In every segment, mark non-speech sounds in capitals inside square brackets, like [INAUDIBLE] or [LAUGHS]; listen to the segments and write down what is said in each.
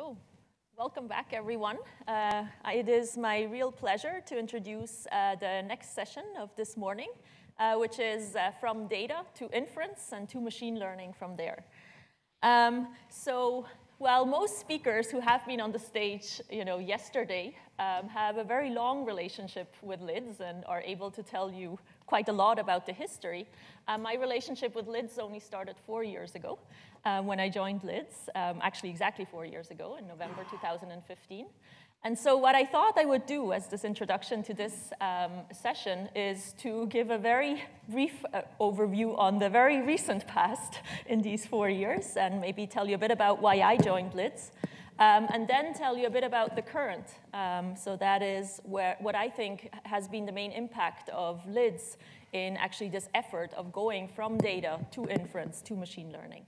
So, welcome back, everyone. Uh, it is my real pleasure to introduce uh, the next session of this morning, uh, which is uh, from data to inference and to machine learning from there. Um, so, while most speakers who have been on the stage, you know, yesterday um, have a very long relationship with LIDS and are able to tell you quite a lot about the history, uh, my relationship with LIDS only started four years ago um, when I joined LIDS, um, actually exactly four years ago in November 2015. And so what I thought I would do as this introduction to this um, session is to give a very brief uh, overview on the very recent past [LAUGHS] in these four years and maybe tell you a bit about why I joined LIDS. Um, and then tell you a bit about the current. Um, so that is where, what I think has been the main impact of LIDS in actually this effort of going from data to inference to machine learning.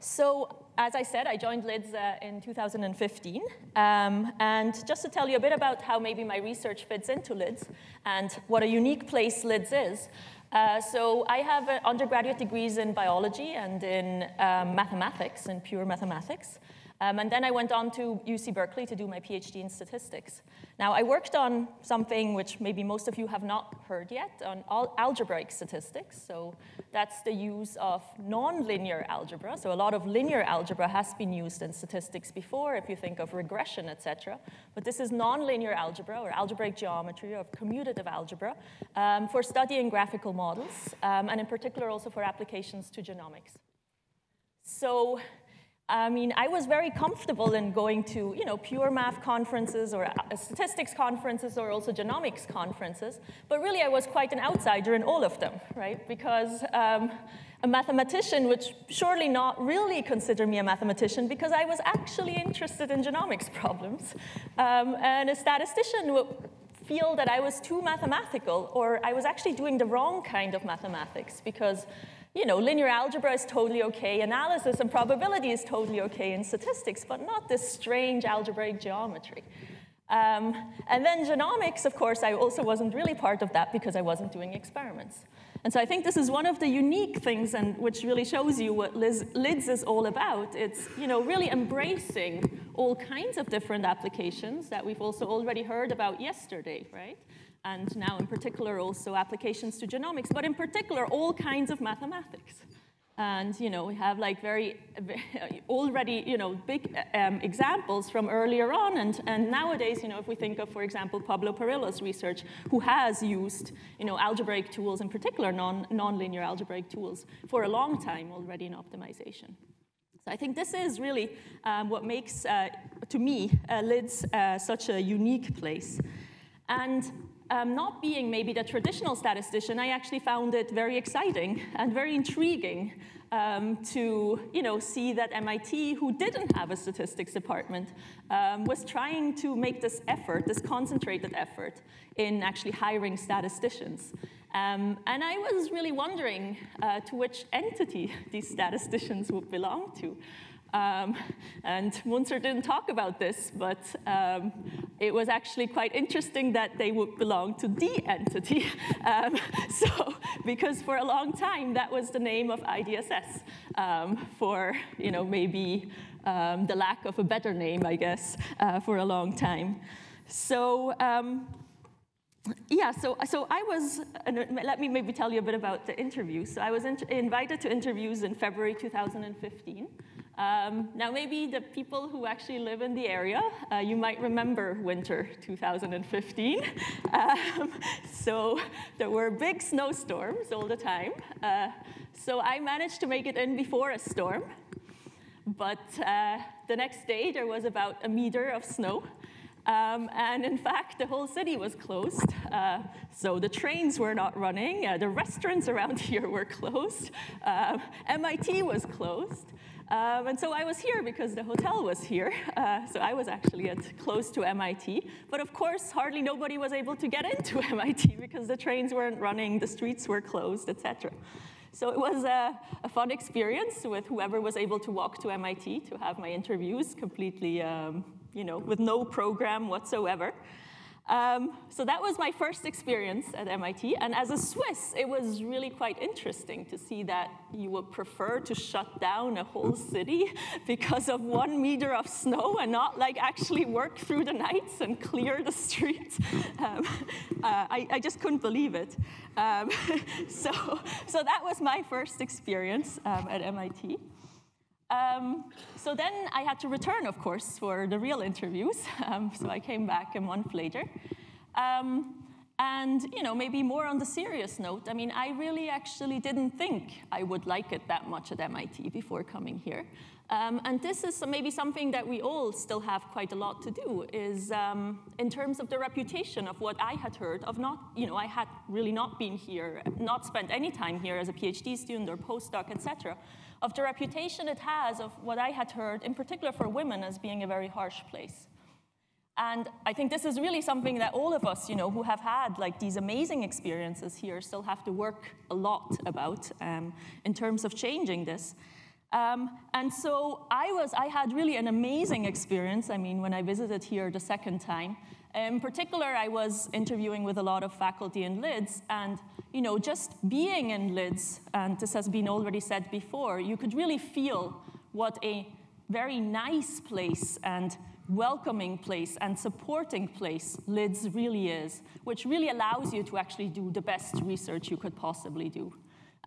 So as I said, I joined LIDS uh, in 2015. Um, and just to tell you a bit about how maybe my research fits into LIDS and what a unique place LIDS is. Uh, so I have uh, undergraduate degrees in biology and in um, mathematics, in pure mathematics. Um, and then I went on to UC Berkeley to do my PhD in statistics. Now, I worked on something which maybe most of you have not heard yet, on algebraic statistics. So that's the use of nonlinear algebra. So a lot of linear algebra has been used in statistics before, if you think of regression, et cetera. But this is nonlinear algebra, or algebraic geometry, or commutative algebra, um, for studying graphical models, um, and in particular also for applications to genomics. So I mean, I was very comfortable in going to, you know, pure math conferences or uh, statistics conferences or also genomics conferences, but really I was quite an outsider in all of them, right? Because um, a mathematician would surely not really consider me a mathematician because I was actually interested in genomics [LAUGHS] problems. Um, and a statistician would feel that I was too mathematical or I was actually doing the wrong kind of mathematics because you know, linear algebra is totally okay, analysis and probability is totally okay in statistics, but not this strange algebraic geometry. Um, and then genomics, of course, I also wasn't really part of that because I wasn't doing experiments. And so I think this is one of the unique things and which really shows you what Liz, LIDS is all about. It's you know, really embracing all kinds of different applications that we've also already heard about yesterday, right? And now in particular also applications to genomics, but in particular all kinds of mathematics. And you know, we have like very, [LAUGHS] already you know big um, examples from earlier on, and, and nowadays you know if we think of, for example, Pablo Parrilo's research, who has used you know algebraic tools, in particular non nonlinear algebraic tools, for a long time already in optimization. So I think this is really um, what makes, uh, to me, uh, LIDS uh, such a unique place. And um, not being maybe the traditional statistician, I actually found it very exciting and very intriguing um, to you know, see that MIT, who didn't have a statistics department, um, was trying to make this effort, this concentrated effort, in actually hiring statisticians. Um, and I was really wondering uh, to which entity these statisticians would belong to. Um, and Munther didn't talk about this, but um, it was actually quite interesting that they would belong to the entity. [LAUGHS] Um, so, because for a long time, that was the name of IDSS um, for, you know, maybe um, the lack of a better name, I guess, uh, for a long time. So, um, yeah, so, so I was, let me maybe tell you a bit about the interview. So I was in invited to interviews in February 2015. Um, now, maybe the people who actually live in the area, uh, you might remember winter 2015. [LAUGHS] Um, so there were big snowstorms all the time. Uh, so I managed to make it in before a storm. But uh, the next day, there was about a meter of snow. Um, and in fact, the whole city was closed. Uh, so the trains were not running. Uh, the restaurants around [LAUGHS] here were closed. Uh, MIT was closed. Um, and so I was here because the hotel was here. [LAUGHS] Uh, so I was actually at close to MIT. But of course, hardly nobody was able to get into [LAUGHS] MIT because the trains weren't running, the streets were closed, etc. So it was a, a, fun experience with whoever was able to walk to MIT to have my interviews completely, um, you know, with no program whatsoever. Um, so that was my first experience at MIT. And as a Swiss, it was really quite interesting to see that you would prefer to shut down a whole city [LAUGHS] because of one meter of snow and not like actually work through the nights and clear the streets. [LAUGHS] Um, uh, I, I, just couldn't believe it. Um, [LAUGHS] so, so that was my first experience um, at MIT. Um, so then I had to return, of course, for the real interviews. [LAUGHS] Um, so I came back a month later. Um, and you know, maybe more on the serious note, I mean, I really actually didn't think I would like it that much at MIT before coming here. Um, and this is maybe something that we all still have quite a lot to do, is um, in terms of the reputation of what I had heard of not, you know, I had really not been here, not spent any time here as a PhD student or postdoc, et cetera of the reputation it has of what I had heard, in particular for women, as being a very harsh place. And I think this is really something that all of us, you know, who have had like these amazing experiences here, still have to work a lot about um, in terms of changing this. Um, and so I was, I had really an amazing experience. I mean, when I visited here the second time, in particular, I was interviewing with a lot of faculty in LIDS, and you know, just being in LIDS, and this has been already said before, you could really feel what a very nice place and welcoming place and supporting place LIDS really is, which really allows you to actually do the best research you could possibly do.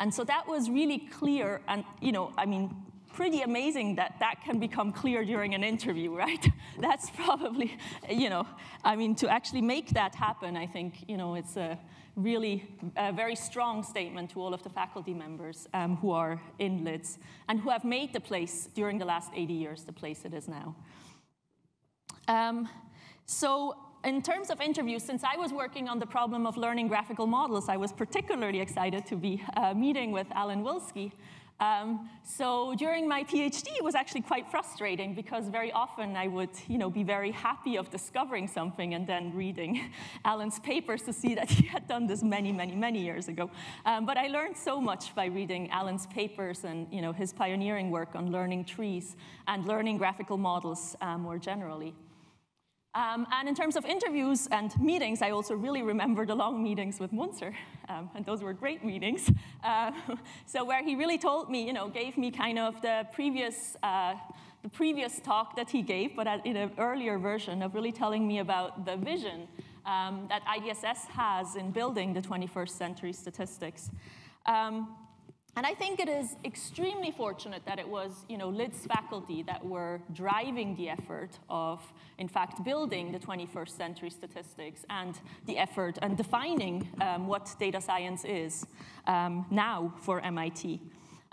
And so that was really clear, and you know, I mean, pretty amazing that that can become clear during an interview, [LAUGHS] right? That's probably, you know, I mean, to actually make that happen, I think, you know, it's a really a very strong statement to all of the faculty members um, who are in LIDS and who have made the place during the last 80 years the place it is now. Um, so in terms of interviews, since I was working on the problem of learning graphical models, I was particularly excited to be uh, meeting with Alan Willsky, um, so during my PhD, it was actually quite frustrating because very often I would you know, be very happy of discovering something and then reading [LAUGHS] Alan's papers to see that he had done this many, many, many years ago. Um, but I learned so much by reading Alan's papers and you know, his pioneering work on learning trees and learning graphical models um, more generally. Um, and in terms of interviews and meetings, I also really remember the long meetings with Munther, um, and those were great meetings. [LAUGHS] Uh, so where he really told me, you know, gave me kind of the previous, uh, the previous talk that he gave, but in an earlier version of really telling me about the vision um, that IDSS has in building the 21st century statistics. Um, and I think it is extremely fortunate that it was you know, LIDS faculty that were driving the effort of, in fact, building the 21st century statistics and the effort and defining um, what data science is um, now for MIT.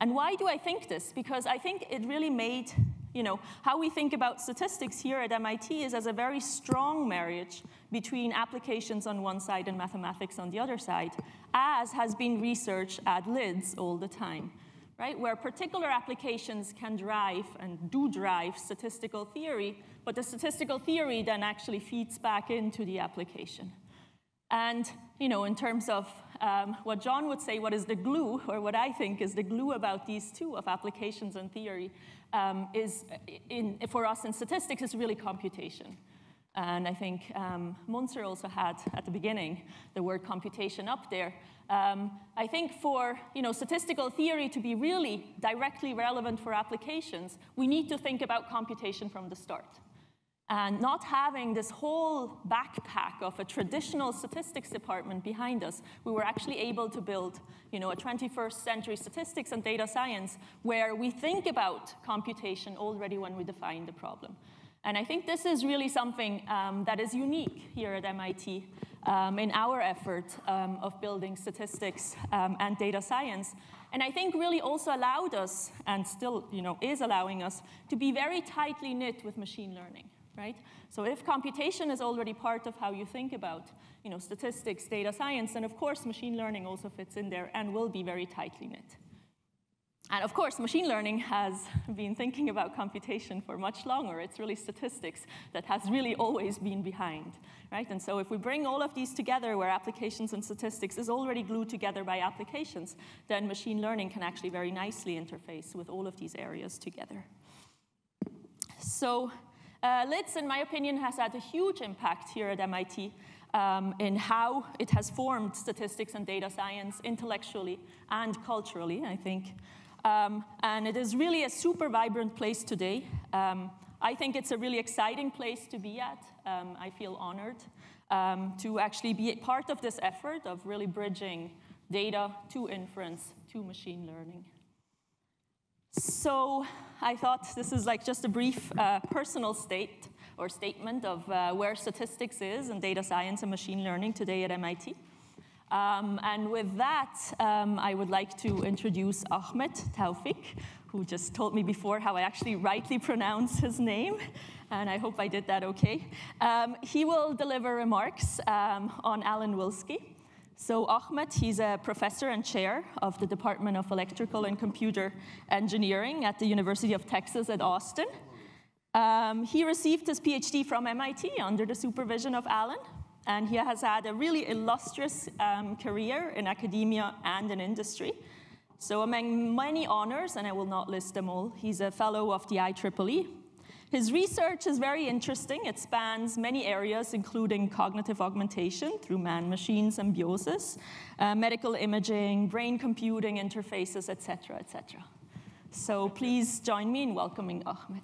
And why do I think this? Because I think it really made you know, how we think about statistics here at MIT is as a very strong marriage between applications on one side and mathematics on the other side, as has been researched at LIDS all the time, right? Where particular applications can drive and do drive statistical theory, but the statistical theory then actually feeds back into the application. And you know, in terms of um, what John would say, what is the glue, or what I think is the glue about these two of applications and theory, um, is in, for us in statistics is really computation. And I think um, Munther also had at the beginning the word computation up there. Um, I think for you know, statistical theory to be really directly relevant for applications, we need to think about computation from the start. And not having this whole backpack of a traditional statistics department behind us, we were actually able to build you know, a 21st century statistics and data science where we think about computation already when we define the problem. And I think this is really something um, that is unique here at MIT um, in our effort um, of building statistics um, and data science. And I think really also allowed us, and still you know, is allowing us, to be very tightly knit with machine learning right? So if computation is already part of how you think about you know, statistics, data science, then of course machine learning also fits in there and will be very tightly knit. And of course, machine learning has [LAUGHS] been thinking about computation for much longer. It's really statistics that has really always been behind, right? And so if we bring all of these together where applications and statistics is already glued together by applications, then machine learning can actually very nicely interface with all of these areas together. So uh, in my opinion, has had a huge impact here at MIT um, in how it has formed statistics and data science intellectually and culturally, I think. Um, and it is really a super vibrant place today. Um, I think it's a really exciting place to be at. Um, I feel honored um, to actually be part of this effort of really bridging data to inference to machine learning. So I thought this is like just a brief uh, personal state or statement of uh, where statistics is and data science and machine learning today at MIT. Um, and with that, um, I would like to introduce Ahmed Tewfik, who just told me before how I actually rightly pronounce his name, and I hope I did that okay. Um, he will deliver remarks um, on Alan Willsky. So Ahmed, he's a professor and chair of the Department of Electrical and Computer Engineering at the University of Texas at Austin. Um, he received his PhD from MIT under the supervision of Alan, and he has had a really illustrious um, career in academia and in industry. So among many honors, and I will not list them all, he's a fellow of the IEEE. His research is very interesting. It spans many areas, including cognitive augmentation through man-machine symbiosis, uh, medical imaging, brain computing interfaces, et cetera, et cetera. So please join me in welcoming Ahmed.